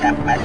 Oh,